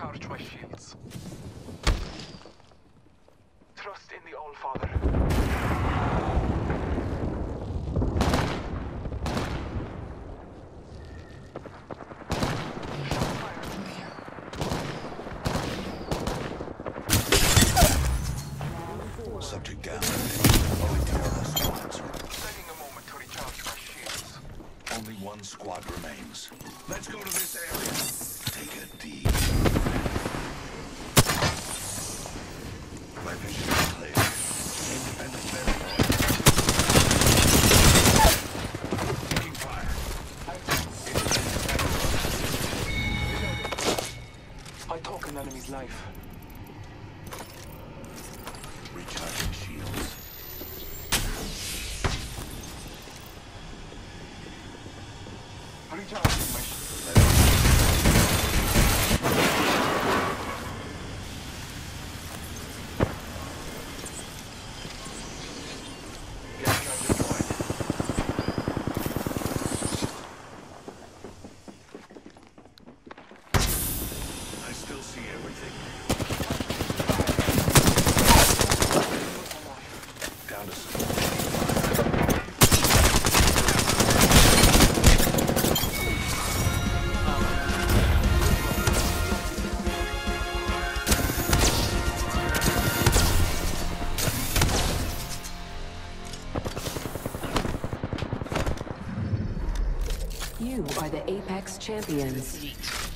Recharge my shields. Trust in the Allfather. Subject down. Only one squad remains. Let's go to this area. Take a deep an enemy's life. Recharging shields. Recharging my sh- see everything. Down to some. You are the Apex Champions.